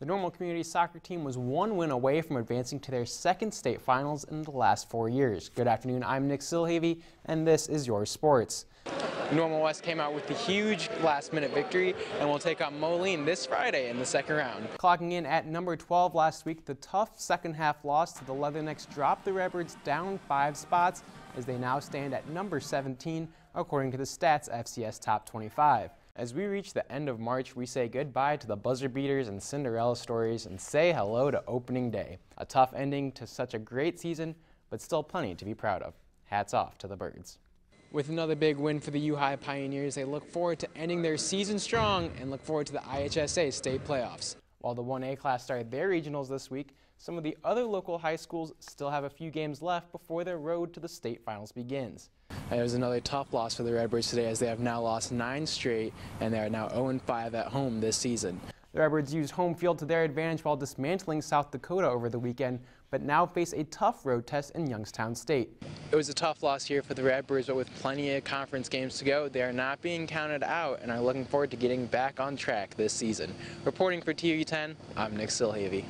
The Normal Community Soccer team was one win away from advancing to their second state finals in the last four years. Good afternoon, I'm Nick Silhavy, and this is your sports. Normal West came out with the huge last minute victory and will take on Moline this Friday in the second round. Clocking in at number 12 last week, the tough second half loss to the Leathernecks dropped the Redbirds down five spots as they now stand at number 17 according to the Stats FCS Top 25. As we reach the end of March, we say goodbye to the buzzer beaters and Cinderella stories and say hello to opening day. A tough ending to such a great season, but still plenty to be proud of. Hats off to the birds. With another big win for the U-High Pioneers, they look forward to ending their season strong and look forward to the IHSA state playoffs. While the 1A class started their regionals this week, some of the other local high schools still have a few games left before their road to the state finals begins. It was another tough loss for the Redbirds today as they have now lost nine straight and they are now 0-5 at home this season. The Redbirds used home field to their advantage while dismantling South Dakota over the weekend, but now face a tough road test in Youngstown State. It was a tough loss here for the Redbirds, but with plenty of conference games to go, they are not being counted out and are looking forward to getting back on track this season. Reporting for TV10, I'm Nick Silhavy.